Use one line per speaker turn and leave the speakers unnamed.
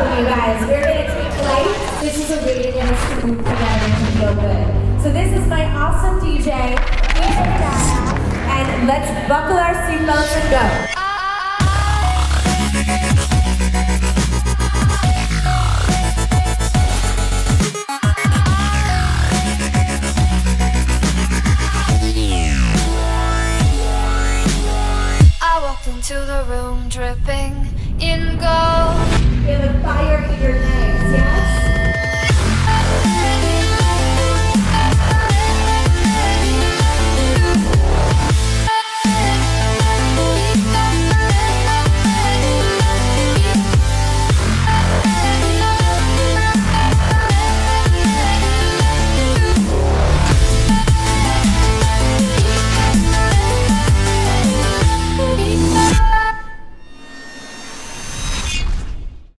from you guys. We're going to take life, This is a way for us to move together to feel good. So this is my awesome DJ, Dana, and let's buckle our seatbelts and go. into the room dripping in gold